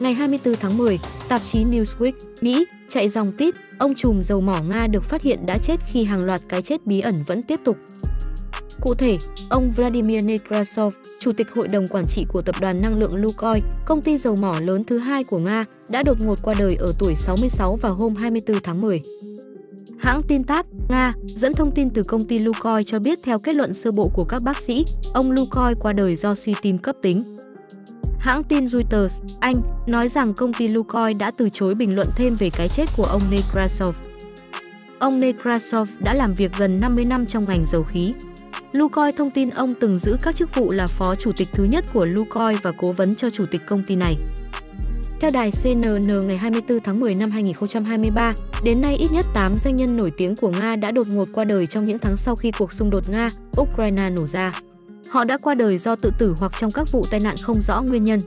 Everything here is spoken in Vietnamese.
Ngày 24 tháng 10, tạp chí Newsweek, Mỹ, chạy dòng tít, ông trùm dầu mỏ Nga được phát hiện đã chết khi hàng loạt cái chết bí ẩn vẫn tiếp tục. Cụ thể, ông Vladimir Nekrasov, chủ tịch hội đồng quản trị của tập đoàn năng lượng Lukoil, công ty dầu mỏ lớn thứ hai của Nga, đã đột ngột qua đời ở tuổi 66 vào hôm 24 tháng 10. Hãng tin TASS, Nga, dẫn thông tin từ công ty Lukoil cho biết theo kết luận sơ bộ của các bác sĩ, ông Lukoil qua đời do suy tim cấp tính. Hãng tin Reuters, Anh, nói rằng công ty Lukoil đã từ chối bình luận thêm về cái chết của ông Nekrasov. Ông Nekrasov đã làm việc gần 50 năm trong ngành dầu khí. Lukoil thông tin ông từng giữ các chức vụ là phó chủ tịch thứ nhất của Lukoil và cố vấn cho chủ tịch công ty này. Theo đài CNN ngày 24 tháng 10 năm 2023, đến nay ít nhất 8 doanh nhân nổi tiếng của Nga đã đột ngột qua đời trong những tháng sau khi cuộc xung đột Nga-Ukraine nổ ra. Họ đã qua đời do tự tử hoặc trong các vụ tai nạn không rõ nguyên nhân.